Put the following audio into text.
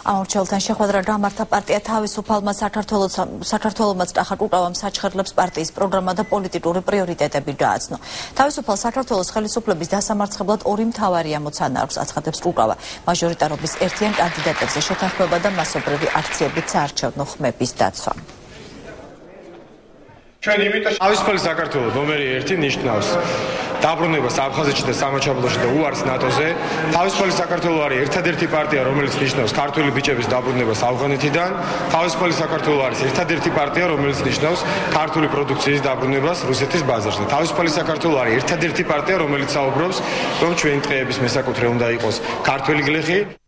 ამორჩეულთან შეხვედრა გამართა პარტია თავისუფალმა საქართველოს საქართველოს ტახაკუკავამ საჩხერლებს პარტიის პროგრამა და პოლიტიკური პრიორიტეტები გააცნო. თავისუფალ საქართველოს ხელისუფლების დასამარცხებლად ორი მთავარი ამოცანა აქვს, აცხადებს კუკავა. მაჟორიტარობის ერთიან კანდიდატებზე შეთანხმება და მასობრივი აქციებით საარჩევნო ხმების დაცვა. ჩვენ იმიტომ თავისუფალი საქართველოს ნომერი 1 ნიშნავს დაბრუნებას აფხაზეთში და სამაჩაბლოში და უარს ნატოზე. თავისუფალი საქართველოს არის ერთადერთი პარტია, რომელიც ნიშნავს ქართული ბიჭების დაბრუნებას ავღანეთიდან. თავისუფალი საქართველოს არის ერთადერთი პარტია, რომელიც ნიშნავს ქართული პროდუქციის დაბრუნებას რუსეთის ბაზარზე. თავისუფალი საქართველოს არის ერთადერთი პარტია, რომელიც საუბრობს, რომ ჩვენ დღეების მესაკუთრე უნდა იყოს ქართული გლეხი.